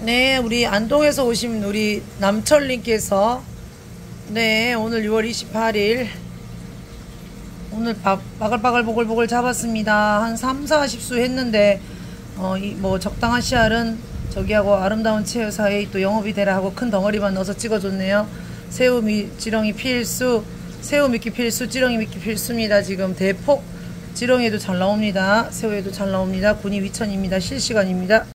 네, 우리 안동에서 오신 우리 남철님께서 네, 오늘 6월 28일 오늘 바, 바글바글 보글보글 잡았습니다. 한 3, 40수 했는데 어, 이, 뭐 적당한 씨알은 저기하고 아름다운 채여 사이 또 영업이 되라 하고 큰 덩어리만 넣어서 찍어줬네요. 새우 미, 지렁이 필수, 새우 미끼 필수, 지렁이 미끼 필수입니다. 지금 대폭 지렁이에도 잘 나옵니다. 새우에도 잘 나옵니다. 군이 위천입니다. 실시간입니다.